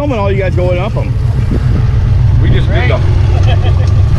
filming all you guys going up them. We just right. did the